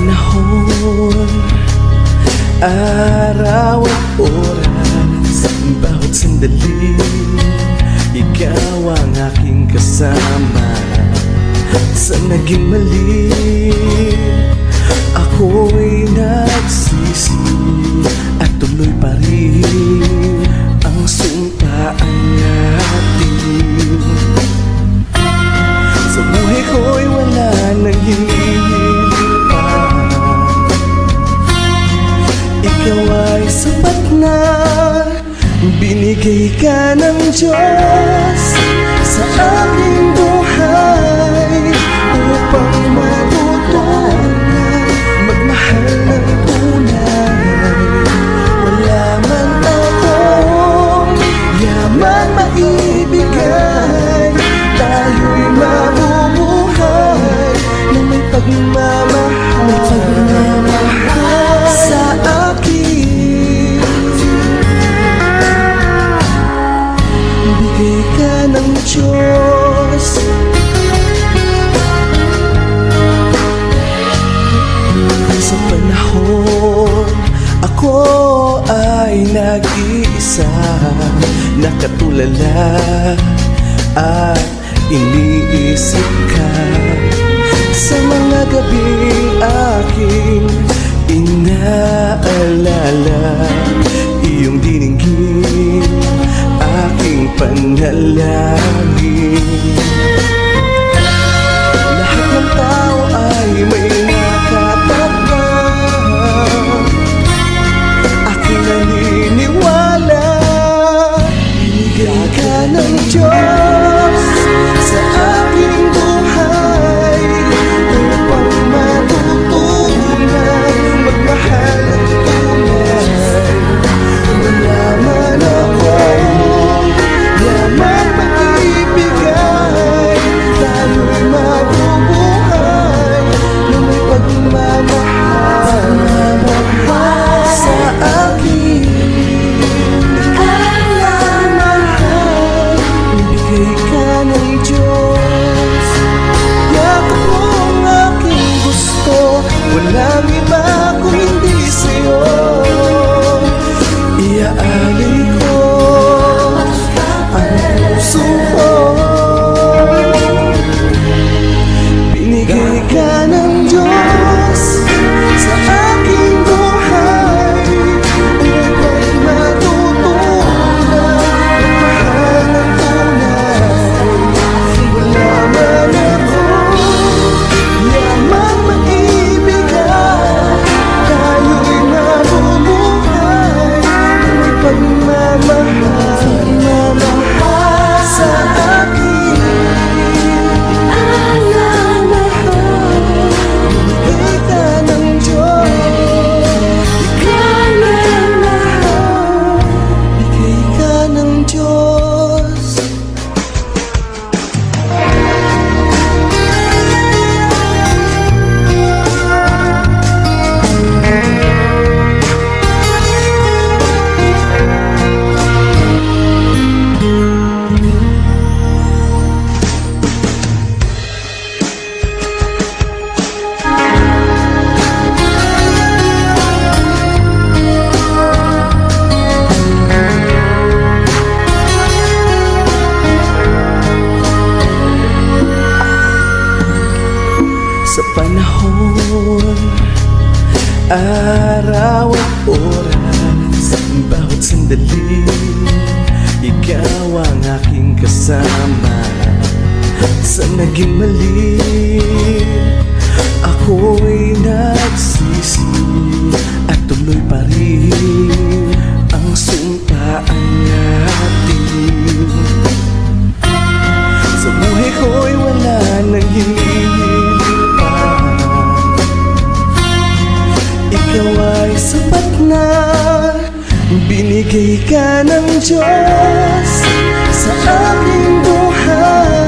panahon. Araw at oras Bawat sandali Ikaw ang aking kasama. Sa naging mali Ako'y nagsisi At tuloy pa rin Ikaw ay sapat na Binigay ka ng Diyos Sa aking buhay Upang matutunan Magmahal ng tunay. Wala man akong Yaman maibigay Ako ay nag-iisa Nakatulala At iniisip ka. Sa mga gabing aking inaalala panahon Araw at oras Bawat sandali Ikaw ang aking kasama. Sa naging mali Ako'y Ay sapat na. Binigay ka ng Diyos Sa aking buhay